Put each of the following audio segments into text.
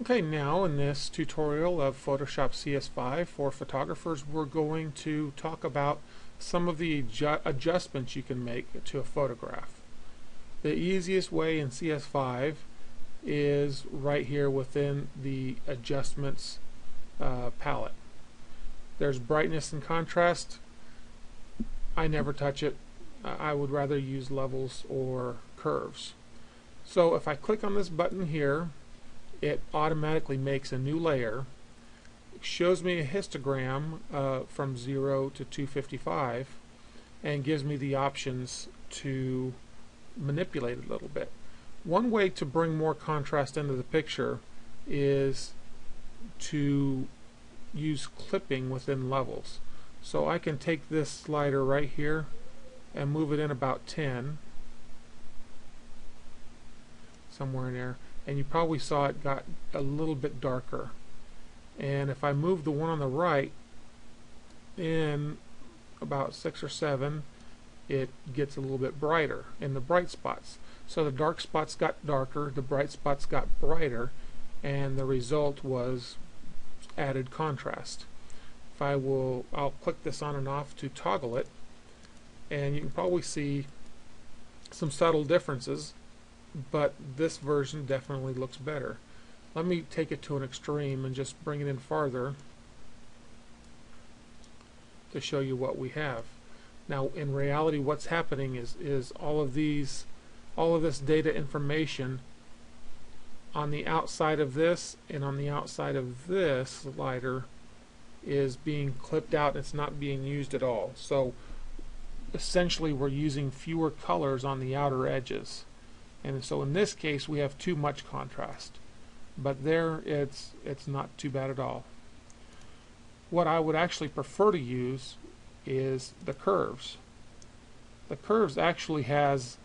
Okay, now in this tutorial of Photoshop CS5 for photographers, we're going to talk about some of the adju adjustments you can make to a photograph. The easiest way in CS5 is right here within the adjustments uh, palette. There's brightness and contrast. I never touch it. I would rather use levels or curves. So if I click on this button here, it automatically makes a new layer shows me a histogram uh, from 0 to 255 and gives me the options to manipulate it a little bit. One way to bring more contrast into the picture is to use clipping within levels. So I can take this slider right here and move it in about 10 somewhere in there and you probably saw it got a little bit darker. And if I move the one on the right in about six or seven it gets a little bit brighter in the bright spots. So the dark spots got darker the bright spots got brighter and the result was added contrast. If I will I'll click this on and off to toggle it and you can probably see some subtle differences but this version definitely looks better. Let me take it to an extreme and just bring it in farther to show you what we have. Now in reality what's happening is, is all of these all of this data information on the outside of this and on the outside of this slider is being clipped out it's not being used at all. So essentially we're using fewer colors on the outer edges and so in this case we have too much contrast. But there it's it's not too bad at all. What I would actually prefer to use is the curves. The curves actually has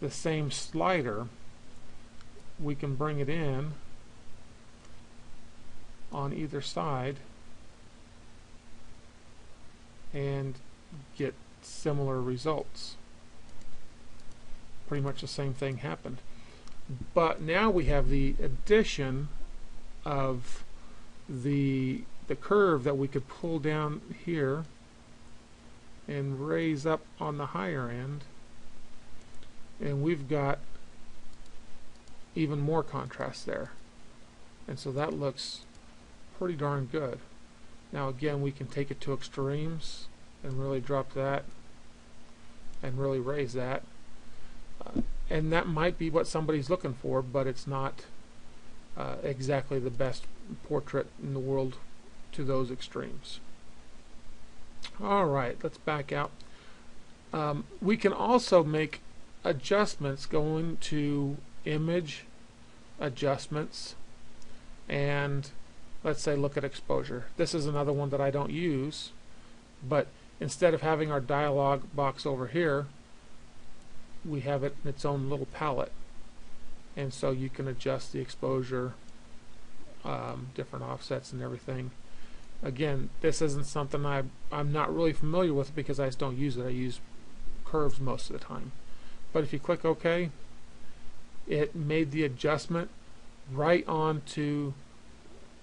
the same slider. We can bring it in on either side and get similar results pretty much the same thing happened. But now we have the addition of the the curve that we could pull down here and raise up on the higher end. And we've got even more contrast there. And so that looks pretty darn good. Now again we can take it to extremes and really drop that and really raise that and that might be what somebody's looking for, but it's not uh, exactly the best portrait in the world to those extremes. All right, let's back out. Um, we can also make adjustments going to image adjustments and let's say look at exposure. This is another one that I don't use, but instead of having our dialog box over here, we have it in its own little palette. And so you can adjust the exposure um, different offsets and everything. Again this isn't something I, I'm not really familiar with because I just don't use it. I use curves most of the time. But if you click OK it made the adjustment right onto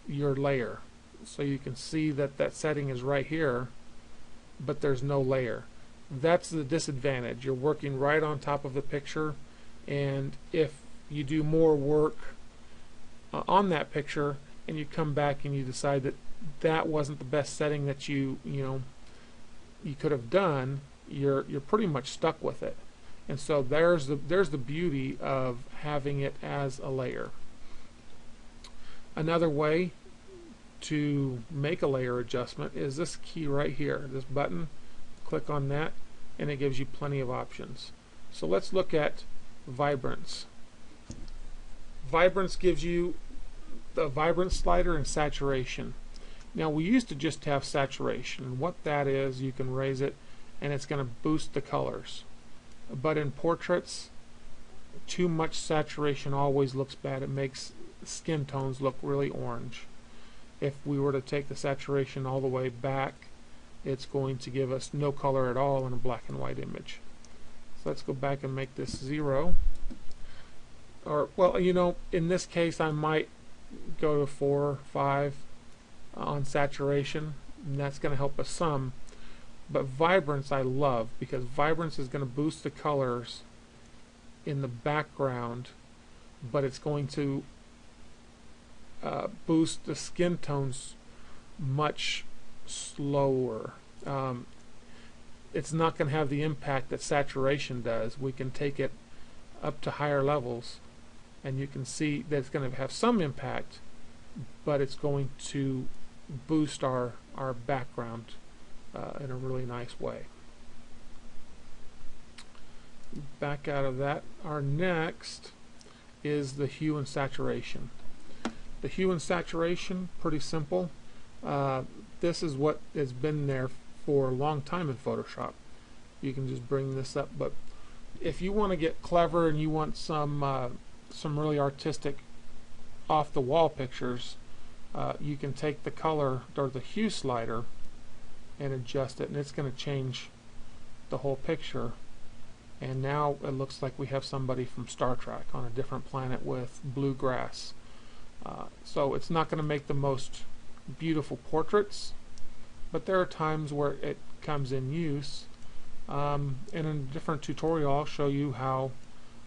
your layer. So you can see that that setting is right here but there's no layer that's the disadvantage. You're working right on top of the picture and if you do more work uh, on that picture and you come back and you decide that that wasn't the best setting that you you know you could have done you're you're pretty much stuck with it. And so there's the there's the beauty of having it as a layer. Another way to make a layer adjustment is this key right here this button click on that and it gives you plenty of options. So let's look at vibrance. Vibrance gives you the vibrance slider and saturation. Now we used to just have saturation. And what that is, you can raise it and it's going to boost the colors. But in portraits, too much saturation always looks bad. It makes skin tones look really orange. If we were to take the saturation all the way back it's going to give us no color at all in a black and white image. So let's go back and make this zero. Or, well, you know, in this case I might go to four, five on saturation, and that's going to help us some. But vibrance I love because vibrance is going to boost the colors in the background, but it's going to uh, boost the skin tones much slower. Um, it's not going to have the impact that saturation does. We can take it up to higher levels, and you can see that it's going to have some impact, but it's going to boost our our background uh, in a really nice way. Back out of that, our next is the hue and saturation. The hue and saturation, pretty simple. Uh, this is what has been there for a long time in Photoshop. You can just bring this up, but if you want to get clever and you want some uh, some really artistic off the wall pictures, uh, you can take the color or the hue slider and adjust it and it's going to change the whole picture and now it looks like we have somebody from Star Trek on a different planet with blue grass. Uh, so it's not going to make the most beautiful portraits, but there are times where it comes in use. Um, and in a different tutorial, I'll show you how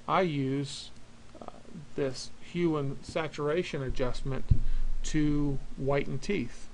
I use uh, this hue and saturation adjustment to whiten teeth.